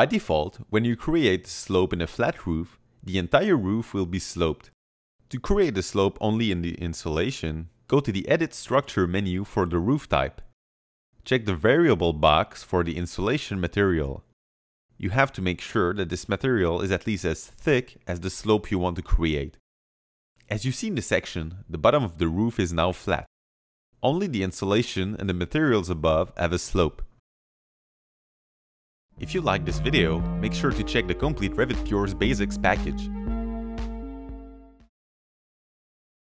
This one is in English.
By default, when you create the slope in a flat roof, the entire roof will be sloped. To create a slope only in the insulation, go to the Edit Structure menu for the roof type. Check the variable box for the insulation material. You have to make sure that this material is at least as thick as the slope you want to create. As you see in the section, the bottom of the roof is now flat. Only the insulation and the materials above have a slope. If you like this video, make sure to check the complete Revit Pure's Basics package.